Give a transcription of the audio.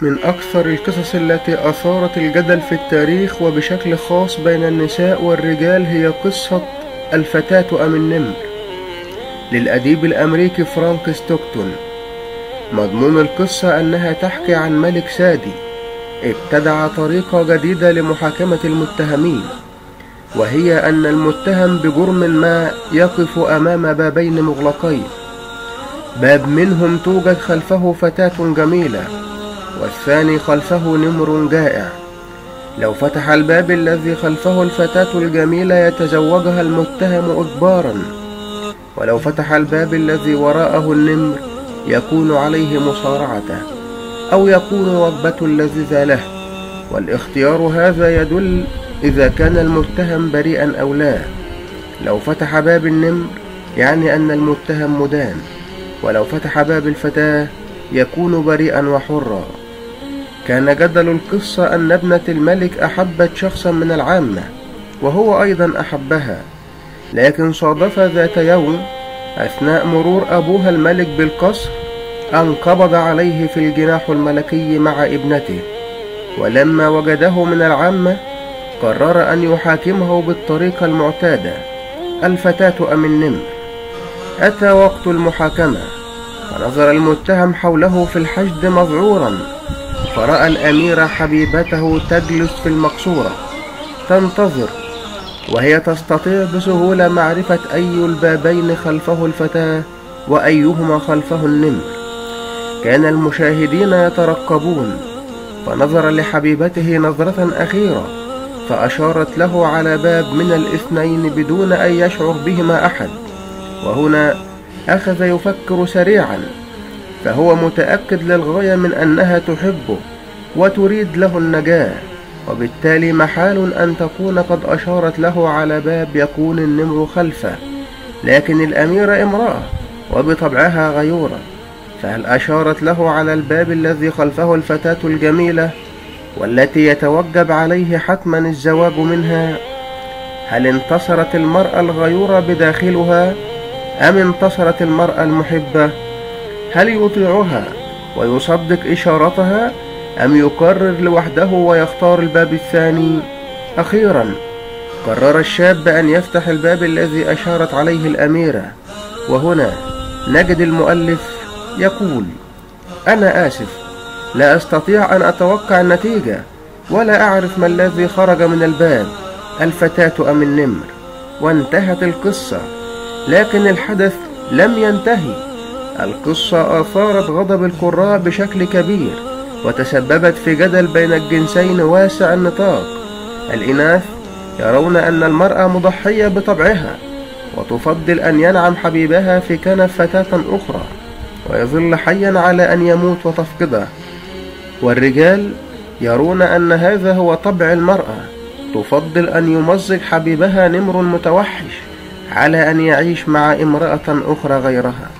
من أكثر القصص التي أثارت الجدل في التاريخ وبشكل خاص بين النساء والرجال هي قصة الفتاة أم النمر. للأديب الأمريكي فرانك ستوكتون. مضمون القصة أنها تحكي عن ملك سادي. ابتدع طريقة جديدة لمحاكمة المتهمين. وهي أن المتهم بجرم ما يقف أمام بابين مغلقين. باب منهم توجد خلفه فتاة جميلة. والثاني خلفه نمر جائع لو فتح الباب الذي خلفه الفتاة الجميلة يتزوجها المتهم إجبارا. ولو فتح الباب الذي وراءه النمر يكون عليه مصارعته أو يكون وجبة لذيذة له. والاختيار هذا يدل إذا كان المتهم بريئا أو لا. لو فتح باب النمر يعني أن المتهم مدان. ولو فتح باب الفتاة يكون بريئا وحرا. كان جدل القصة أن ابنة الملك أحبت شخصا من العامة وهو أيضا أحبها. لكن صادف ذات يوم أثناء مرور أبوها الملك بالقصر أن قبض عليه في الجناح الملكي مع ابنته. ولما وجده من العامة قرر أن يحاكمه بالطريقة المعتادة الفتاة أم النمر. أتى وقت المحاكمة فنظر المتهم حوله في الحشد مذعورا. فرأى الأميرة حبيبته تجلس في المقصورة تنتظر وهي تستطيع بسهولة معرفة أي البابين خلفه الفتاة وأيهما خلفه النمر. كان المشاهدين يترقبون فنظر لحبيبته نظرة أخيرة فأشارت له على باب من الاثنين بدون أن يشعر بهما أحد وهنا أخذ يفكر سريعا. فهو متأكد للغاية من أنها تحبه وتريد له النجاة وبالتالي محال أن تكون قد أشارت له على باب يكون النمر خلفه لكن الأميرة امرأة وبطبعها غيورة فهل أشارت له على الباب الذي خلفه الفتاة الجميلة والتي يتوجب عليه حتما الزواج منها؟ هل انتصرت المرأة الغيورة بداخلها أم انتصرت المرأة المحبة؟ هل يطيعها ويصدق إشارتها أم يقرر لوحده ويختار الباب الثاني؟ أخيرا قرر الشاب أن يفتح الباب الذي أشارت عليه الأميرة وهنا نجد المؤلف يقول أنا آسف لا أستطيع أن أتوقع النتيجة ولا أعرف ما الذي خرج من الباب الفتاة أم النمر؟ وانتهت القصة لكن الحدث لم ينتهي. القصة أثارت غضب القراء بشكل كبير وتسببت في جدل بين الجنسين واسع النطاق. الإناث يرون أن المرأة مضحية بطبعها وتفضل أن ينعم حبيبها في كنف فتاة أخرى ويظل حيا على أن يموت وتفقده. والرجال يرون أن هذا هو طبع المرأة تفضل أن يمزق حبيبها نمر متوحش على أن يعيش مع امرأة أخرى غيرها.